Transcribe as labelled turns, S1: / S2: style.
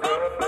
S1: Oh.